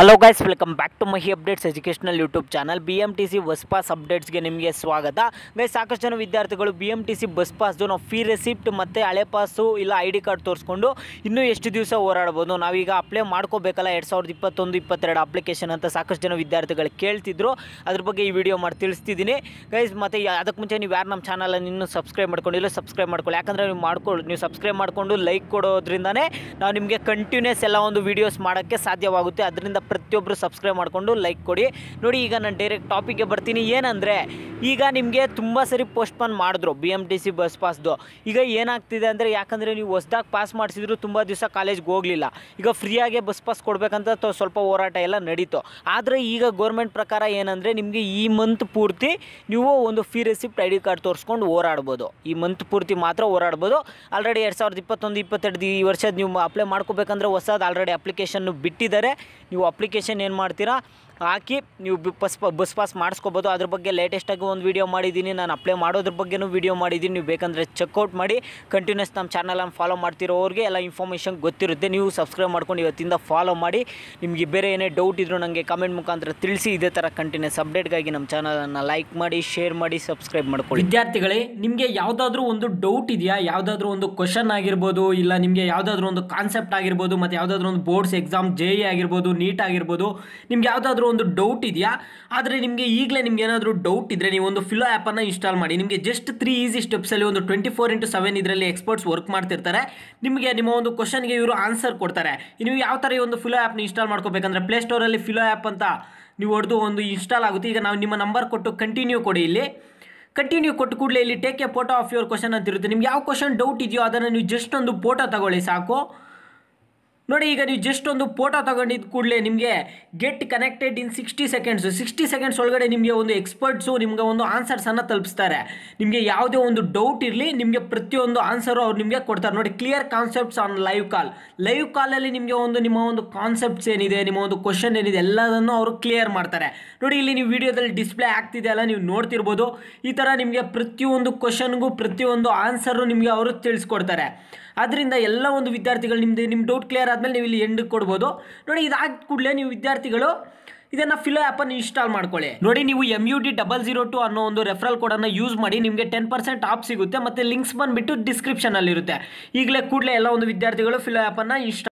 Hello guys welcome back to Mahi updates educational YouTube channel B M T C bus pass ಅಪ್ಡೇಟ್ಸ್ಗೆ ನಿಮಗೆ ಸ್ವಾಗತ. Guys ಸಾಕಷ್ಟು ಜನ ವಿದ್ಯಾರ್ಥಿಗಳು B M T C bus ಪಾಸ್ದು ನಾವು fee receipt ಮತ್ತು ಹಳೆ ಪಾಸು ಇಲ್ಲ ಐ ಡಿ ಕಾರ್ಡ್ ತೋರಿಸ್ಕೊಂಡು ಇನ್ನೂ ಎಷ್ಟು ದಿವಸ ಹೋರಾಡ್ಬೋದು ನಾವೀಗ ಅಪ್ಲೈ ಮಾಡ್ಕೋಬೇಕಲ್ಲ ಎರಡು ಸಾವಿರದ ಇಪ್ಪತ್ತೊಂದು, ಇಪ್ಪತ್ತೆರಡು ಅಪ್ಲಿಕೇಶನ್ ಅಂತ ಸಾಕಷ್ಟು ಜನ ವಿದ್ಯಾರ್ಥಿಗಳು ಕೇಳ್ತಿದ್ರು. ಅದ್ರ ಬಗ್ಗೆ ಈ ವಿಡಿಯೋ ಮಾಡಿ ತಿಳಿಸ್ತಿದ್ದೀನಿ. ಗೈಸ್ ಮತ್ತು ಅದಕ್ಕೆ ಮುಂಚೆ ನೀವು ಯಾರು ನಮ್ಮ ಚಾನಲನ್ನು ಇನ್ನೂ ಸಬ್ಸ್ಕ್ರೈಬ್ ಮಾಡ್ಕೊಂಡಿಲ್ಲ ಸಬ್ಸ್ಕ್ರೈಬ್ ಮಾಡ್ಕೊಳ್ಳಿ. ಯಾಕಂದರೆ ನೀವು ಮಾಡ್ಕೊಳ್ಳಿ ನೀವು ಸಬ್ಸ್ಕ್ರೈಬ್ ಮಾಡಿಕೊಂಡು ಲೈಕ್ ಕೊಡೋದ್ರಿಂದಲೇ ನಾವು ನಿಮಗೆ ಕಂಟಿನ್ಯೂಸ್ ಎಲ್ಲ ಒಂದು ವೀಡಿಯೋಸ್ ಮಾಡೋಕ್ಕೆ ಸಾಧ್ಯವಾಗುತ್ತೆ. ಅದರಿಂದ ಪ್ರತಿಯೊಬ್ಬರು ಸಬ್ಸ್ಕ್ರೈಬ್ ಮಾಡಿಕೊಂಡು ಲೈಕ್ ಕೊಡಿ. ನೋಡಿ, ಈಗ ನಾನು ಡೈರೆಕ್ಟ್ ಟಾಪಿಕ್ಗೆ ಬರ್ತೀನಿ. ಏನಂದರೆ, ಈಗ ನಿಮಗೆ ತುಂಬ ಸರಿ ಪೋಸ್ಟ್ಪೋನ್ ಮಾಡಿದ್ರು B M T C bus ಪಾಸ್ದು ಈಗ ಏನಾಗ್ತಿದೆ ಅಂದರೆ, ಯಾಕಂದರೆ ನೀವು ಹೊಸ್ದಾಗಿ ಪಾಸ್ ಮಾಡಿಸಿದ್ರು ತುಂಬ ದಿವಸ ಕಾಲೇಜ್ಗೆ ಹೋಗಲಿಲ್ಲ. ಈಗ ಫ್ರೀಯಾಗೆ ಬಸ್ ಪಾಸ್ ಕೊಡಬೇಕಂತ ಸ್ವಲ್ಪ ಹೋರಾಟ ಎಲ್ಲ ನಡೀತು. ಆದರೆ ಈಗ ಗೌರ್ಮೆಂಟ್ ಪ್ರಕಾರ ಏನಂದರೆ, ನಿಮಗೆ ಈ ಮಂತ್ ಪೂರ್ತಿ ನೀವು ಒಂದು fee receipt I D card ತೋರಿಸ್ಕೊಂಡು ಹೋರಾಡ್ಬೋದು. ಈ ಮಂತ್ ಪೂರ್ತಿ ಮಾತ್ರ ಹೋರಾಡ್ಬೋದು. ಆಲ್ರೆಡಿ ಎರಡು ಸಾವಿರದ ಇಪ್ಪತ್ತೊಂದು, ಇಪ್ಪತ್ತೆರಡು ಈ ವರ್ಷದ ನೀವು ಅಪ್ಲೈ ಮಾಡ್ಕೋಬೇಕಂದ್ರೆ ಹೊಸದು ಆಲ್ರೆಡಿ ಅಪ್ಲಿಕೇಶನ್ ಬಿಟ್ಟಿದ್ದಾರೆ. ನೀವು ಅಪ್ಲಿಕೇಶನ್ ಏನು ಮಾಡ್ತೀರಾ? ಹಾಕಿ ನೀವು ಬಸ್ ಬಸ್ ಪಾಸ್ ಮಾಡಿಸ್ಕೋಬೋದು. ಅದ್ರ ಬಗ್ಗೆ ಲೇಟೆಸ್ಟಾಗಿ ಒಂದು ವೀಡಿಯೋ ಮಾಡಿದ್ದೀನಿ. ನಾನು ಅಪ್ಲೈ ಮಾಡೋದ್ರ ಬಗ್ಗೆನೂ ವೀಡಿಯೋ ಮಾಡಿದ್ದೀನಿ. ನೀವು ಬೇಕಂದರೆ ಚೆಕ್ಔಟ್ ಮಾಡಿ. ಕಂಟಿನ್ಯೂಸ್ ನಮ್ಮ ಚಾನಲನ್ನು ಫಾಲೋ ಮಾಡ್ತಿರೋರಿಗೆ ಎಲ್ಲ ಇನ್ಫಾರ್ಮೇಷನ್ ಗೊತ್ತಿರುತ್ತೆ. ನೀವು ಸಬ್ಸ್ಕ್ರೈಬ್ ಮಾಡ್ಕೊಂಡು ಇವತ್ತಿಂದ ಫಾಲೋ ಮಾಡಿ. ನಿಮಗೆ ಬೇರೆ ಏನೇ ಡೌಟ್ ಇದ್ದರೂ ನನಗೆ ಕಮೆಂಟ್ ಮುಖಾಂತರ ತಿಳಿಸಿ. ಇದೇ ಥರ ಕಂಟಿನ್ಯೂಸ್ ಅಪ್ಡೇಟ್ಗಾಗಿ ನಮ್ಮ ಚಾನಲನ್ನು ಲೈಕ್ ಮಾಡಿ ಶೇರ್ ಮಾಡಿ ಸಬ್ಸ್ಕ್ರೈಬ್ ಮಾಡ್ಕೊಳ್ಳಿ. ವಿದ್ಯಾರ್ಥಿಗಳೇ, ನಿಮಗೆ ಯಾವುದಾದ್ರೂ ಒಂದು ಡೌಟ್ ಇದೆಯಾ? ಯಾವುದಾದ್ರೂ ಒಂದು ಕ್ವಶನ್ ಆಗಿರ್ಬೋದು, ಇಲ್ಲ ನಿಮಗೆ ಯಾವುದಾದ್ರೂ ಒಂದು ಕಾನ್ಸೆಪ್ಟ್ ಆಗಿರ್ಬೋದು, ಮತ್ತು ಯಾವುದಾದ್ರೂ ಒಂದು ಬೋರ್ಡ್ಸ್ ಎಕ್ಸಾಮ್ ಜೆ ಆಗಿರ್ಬೋದು ನೀಟ್ ಆಗಿರ್ಬೋದು. ನಿಮ್ಗೆ ಯಾವುದಾದ್ರೂ ಒಂದು ಡೌಟ್ ಇದೆಯಾ? ಆದರೆ ನಿಮಗೆ ಈಗಲೇ ನಿಮ್ಗೆ ಏನಾದರೂ ಡೌಟ್ ಇದ್ದರೆ ನೀವು ಒಂದು ಫಿಲೋ ಆ್ಯಪನ್ನು ಇನ್ಸ್ಟಾಲ್ ಮಾಡಿ. ನಿಮಗೆ ಜಸ್ಟ್ ತ್ರೀ ಈಸಿ ಸ್ಟೆಪ್ಸಲ್ಲಿ ಒಂದು ಟ್ವೆಂಟಿ ಫೋರ್ ಇಂಟು ಸೆವೆನ್ ಇದರಲ್ಲಿ ಎಕ್ಸ್ಪರ್ಟ್ಸ್ ವರ್ಕ್ ಮಾಡ್ತಿರ್ತಾರೆ. ನಿಮಗೆ ನಿಮ್ಮ ಒಂದು ಕ್ವಶನ್ಗೆ ಇವರು ಆನ್ಸರ್ ಕೊಡ್ತಾರೆ. ನೀವು ಯಾವ ಥರ ಈ ಒಂದು ಫಿಲೋ ಆ್ಯಪ್ನ ಇನ್ಸ್ಟಾಲ್ ಮಾಡ್ಕೋಬೇಕಂದ್ರೆ ಪ್ಲೇಸ್ಟೋರಲ್ಲಿ ಫಿಲೋ ಆ್ಯಪ್ ಅಂತ ನೀವು ಹೊಡೆದು ಒಂದು ಇನ್ಸ್ಟಾಲ್ ಆಗುತ್ತೆ. ಈಗ ನಾವು ನಿಮ್ಮ ನಂಬರ್ ಕೊಟ್ಟು ಕಂಟಿನ್ಯೂ ಕೊಡಿ ಇಲ್ಲಿ. ಕಂಟಿನ್ಯೂ ಕೊಟ್ಟು ಕೂಡಲೇ ಇಲ್ಲಿ take a photo of your question ಅಂತ ಇರುತ್ತೆ. ನಿಮ್ಗೆ ಯಾವ ಕ್ವಶನ್ ಡೌಟ್ ಇದೆಯೋ ಅದನ್ನು ನೀವು ಜಸ್ಟ್ ಒಂದು ಫೋಟೋ ತಗೊಳ್ಳಿ ಸಾಕು. ನೋಡಿ, ಈಗ ನೀವು ಜಸ್ಟ್ ಒಂದು ಫೋಟೋ ತಗೊಂಡಿದ್ದ ಕೂಡಲೇ ನಿಮಗೆ get connected in sixty seconds sixty seconds ಒಳಗಡೆ ನಿಮಗೆ ಒಂದು ಎಕ್ಸ್ಪರ್ಟ್ಸು ನಿಮಗೆ ಒಂದು ಆನ್ಸರ್ಸನ್ನು ತಲುಪಿಸ್ತಾರೆ. ನಿಮಗೆ ಯಾವುದೇ ಒಂದು ಡೌಟ್ ಇರಲಿ, ನಿಮಗೆ ಪ್ರತಿಯೊಂದು ಆನ್ಸರು ಅವ್ರು ನಿಮಗೆ ಕೊಡ್ತಾರೆ. ನೋಡಿ clear concepts on live call live ಕಾಲಲ್ಲಿ ನಿಮಗೆ ಒಂದು, ನಿಮ್ಮ ಒಂದು ಕಾನ್ಸೆಪ್ಟ್ಸ್ ಏನಿದೆ, ನಿಮ್ಮ ಒಂದು ಕ್ವಶನ್ ಏನಿದೆ, ಎಲ್ಲದನ್ನು ಅವರು ಕ್ಲಿಯರ್ ಮಾಡ್ತಾರೆ. ನೋಡಿ, ಇಲ್ಲಿ ನೀವು ವಿಡಿಯೋದಲ್ಲಿ ಡಿಸ್ಪ್ಲೇ ಆಗ್ತಿದೆ ಅಲ್ಲ, ನೀವು ನೋಡ್ತಿರ್ಬೋದು. ಈ ಥರ ನಿಮಗೆ ಪ್ರತಿಯೊಂದು ಕ್ವಶನ್ಗೂ ಪ್ರತಿಯೊಂದು ಆನ್ಸರು ನಿಮಗೆ ಅವರು ತಿಳಿಸ್ಕೊಡ್ತಾರೆ. ಅದರಿಂದ ಎಲ್ಲ ಒಂದು ವಿದ್ಯಾರ್ಥಿಗಳು ನಿಮ್ಮದು ನಿಮ್ಮ ಡೌಟ್ ಕ್ಲಿಯರ್ ಆದಮೇಲೆ ನೀವು ಇಲ್ಲಿ ಎಂಡ್ ಕೊಡ್ಬೋದು. ನೋಡಿ, ಇದಾದ ಕೂಡಲೇ ನೀವು ವಿದ್ಯಾರ್ಥಿಗಳು, ಇದನ್ನು ಫಿಲೋ ಆ್ಯಪನ್ನು ಇನ್ಸ್ಟಾಲ್ ಮಾಡ್ಕೊಳ್ಳಿ. ನೋಡಿ, ನೀವು M U D double zero two ಅನ್ನೋ ಒಂದು ರೆಫರಲ್ ಕೋಡನ್ನು ಯೂಸ್ ಮಾಡಿ ನಿಮಗೆ ಟೆನ್ ಪರ್ಸೆಂಟ್ ಆಫ್ ಸಿಗುತ್ತೆ, ಮತ್ತು ಲಿಂಕ್ಸ್ ಬಂದುಬಿಟ್ಟು ಡಿಸ್ಕ್ರಿಪ್ಷನಲ್ಲಿರುತ್ತೆ ಈಗಲೇ ಕೂಡಲೇ ಎಲ್ಲ ಒಂದು ವಿದ್ಯಾರ್ಥಿಗಳು ಫಿಲೋ ಆ್ಯಪನ್ನು ಇನ್ಸ್ಟಾಲ್